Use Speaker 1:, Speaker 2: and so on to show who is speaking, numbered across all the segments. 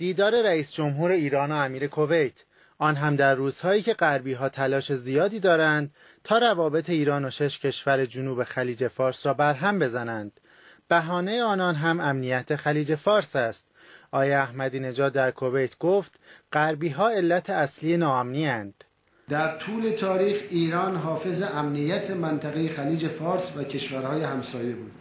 Speaker 1: دیدار رئیس جمهور ایران و امیر کویت. آن هم در روزهایی که غربی ها تلاش زیادی دارند تا روابط ایران و شش کشور جنوب خلیج فارس را برهم بزنند. بهانه آنان هم امنیت خلیج فارس است. آیا احمدی نژاد در کویت گفت غربی ها علت اصلی ناامنی اند.
Speaker 2: در طول تاریخ ایران حافظ امنیت منطقه خلیج فارس و کشورهای همسایه بود.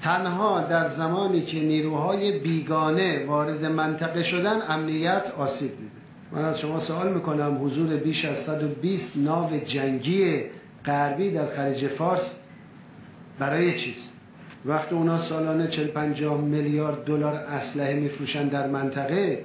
Speaker 2: تنها در زمانی که نیروهای بیگانه وارد منطقه شدن امنیت آسیب دیده. من از شما سوال می‌کنم حضور بیش از 120 ناو جنگی غربی در خلیج فارس برای چیست؟ وقتی اونا سالانه 40 50 میلیارد دلار اسلحه میفروشن در منطقه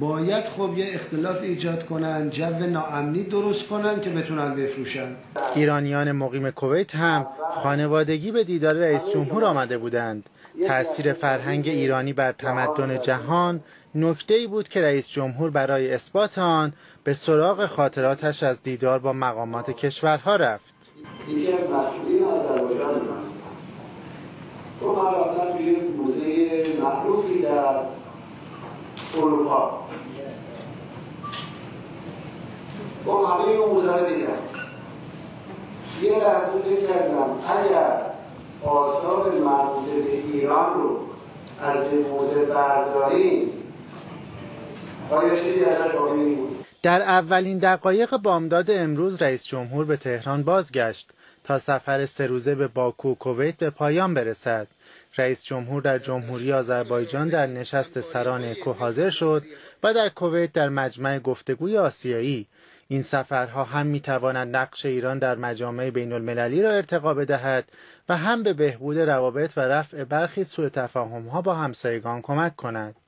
Speaker 2: باید خب یه اختلاف ایجاد کنن جو ناامنی درست کنن که بتونن بفروشن.
Speaker 1: ایرانیان مقیم کویت هم خانوادگی به دیدار رئیس جمهور آمده بودند. تأثیر فرهنگ ایرانی بر تمدن جهان نکته ای بود که رئیس جمهور برای اثبات آن به سراغ خاطراتش از دیدار با مقامات کشورها رفت.
Speaker 3: یکی از مسئولین آذربایجان تو من موزه معروفی در اروپا. با همه اون موزه رو یه لحظه فکر کردم. اگر آثار مربوط به ایران رو از این موزه برداریم آیا چیزی ازش باقی بود؟
Speaker 1: در اولین دقایق بامداد امروز رئیس جمهور به تهران بازگشت تا سفر سه روزه به باکو و کویت به پایان برسد. رئیس جمهور در جمهوری آذربایجان در نشست سران اکو حاضر شد و در کویت در مجمع گفتگوی آسیایی این سفرها هم می توانند نقش ایران در مجامع بین المللی را ارتقا بدهد و هم به بهبود روابط و رفع برخی سوء تفاهم ها با همسایگان کمک کند.